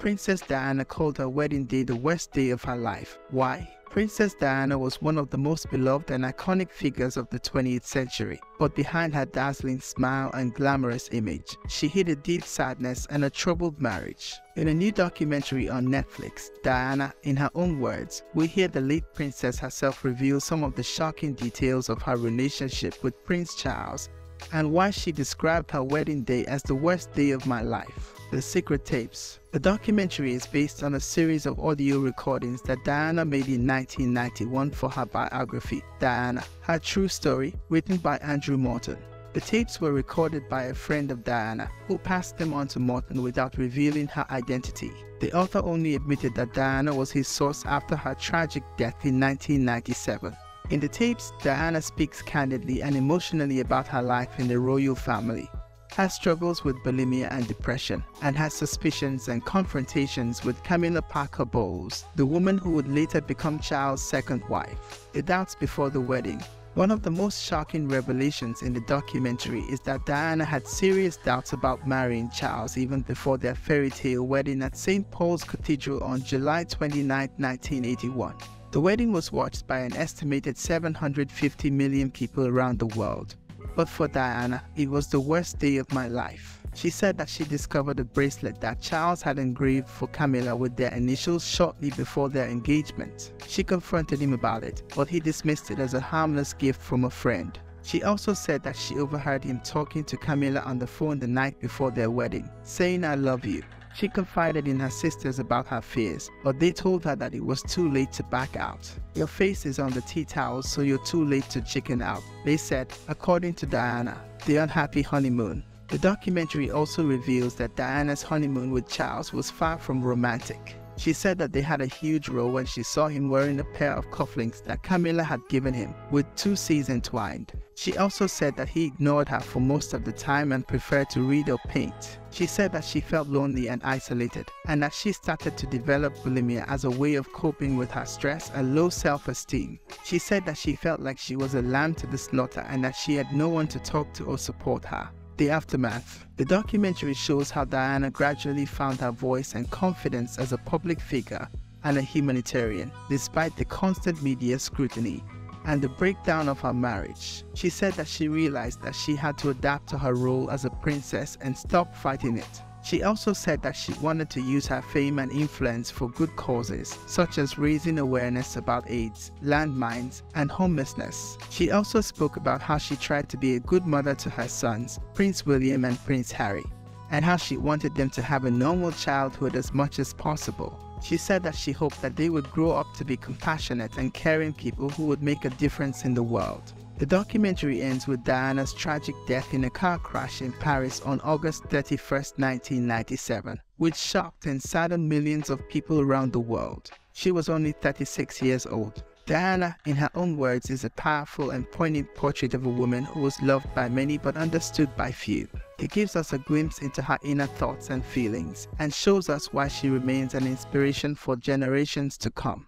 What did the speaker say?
Princess Diana called her wedding day the worst day of her life. Why? Princess Diana was one of the most beloved and iconic figures of the 20th century, but behind her dazzling smile and glamorous image, she hid a deep sadness and a troubled marriage. In a new documentary on Netflix, Diana, in her own words, we hear the late princess herself reveal some of the shocking details of her relationship with Prince Charles and why she described her wedding day as the worst day of my life. The Secret Tapes. The documentary is based on a series of audio recordings that Diana made in 1991 for her biography, Diana, Her True Story, written by Andrew Morton. The tapes were recorded by a friend of Diana, who passed them on to Morton without revealing her identity. The author only admitted that Diana was his source after her tragic death in 1997. In the tapes, Diana speaks candidly and emotionally about her life in the royal family, her struggles with bulimia and depression, and her suspicions and confrontations with Camilla Parker Bowles, the woman who would later become Charles' second wife. The doubts before the wedding. One of the most shocking revelations in the documentary is that Diana had serious doubts about marrying Charles even before their fairy tale wedding at St. Paul's Cathedral on July 29, 1981. The wedding was watched by an estimated 750 million people around the world. But for Diana, it was the worst day of my life. She said that she discovered a bracelet that Charles had engraved for Camilla with their initials shortly before their engagement. She confronted him about it, but he dismissed it as a harmless gift from a friend. She also said that she overheard him talking to Camilla on the phone the night before their wedding, saying I love you. She confided in her sisters about her fears, but they told her that it was too late to back out. Your face is on the tea towels, so you're too late to chicken out, they said, according to Diana. The Unhappy Honeymoon. The documentary also reveals that Diana's honeymoon with Charles was far from romantic. She said that they had a huge row when she saw him wearing a pair of cufflinks that Camilla had given him, with two C's entwined. She also said that he ignored her for most of the time and preferred to read or paint. She said that she felt lonely and isolated, and that she started to develop bulimia as a way of coping with her stress and low self-esteem. She said that she felt like she was a lamb to the slaughter and that she had no one to talk to or support her. The Aftermath. The documentary shows how Diana gradually found her voice and confidence as a public figure and a humanitarian, despite the constant media scrutiny and the breakdown of her marriage. She said that she realized that she had to adapt to her role as a princess and stop fighting it. She also said that she wanted to use her fame and influence for good causes, such as raising awareness about AIDS, landmines, and homelessness. She also spoke about how she tried to be a good mother to her sons, Prince William and Prince Harry, and how she wanted them to have a normal childhood as much as possible. She said that she hoped that they would grow up to be compassionate and caring people who would make a difference in the world. The documentary ends with Diana's tragic death in a car crash in Paris on August 31, 1997, which shocked and saddened millions of people around the world. She was only 36 years old. Diana, in her own words, is a powerful and poignant portrait of a woman who was loved by many but understood by few. It gives us a glimpse into her inner thoughts and feelings and shows us why she remains an inspiration for generations to come.